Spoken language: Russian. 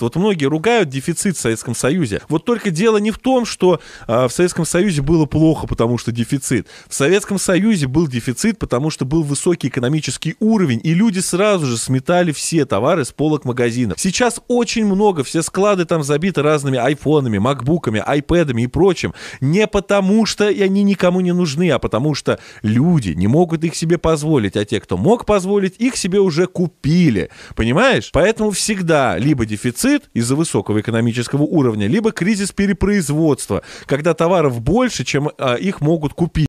Вот многие ругают дефицит в Советском Союзе. Вот только дело не в том, что а, в Советском Союзе было плохо, потому что дефицит. В Советском Союзе был дефицит, потому что был высокий экономический уровень, и люди сразу же сметали все товары с полок магазинов. Сейчас очень много, все склады там забиты разными айфонами, макбуками, айпэдами и прочим. Не потому что они никому не нужны, а потому что люди не могут их себе позволить, а те, кто мог позволить, их себе уже купили. Понимаешь? Поэтому всегда либо дефицит из-за высокого экономического уровня, либо кризис перепроизводства, когда товаров больше, чем а, их могут купить.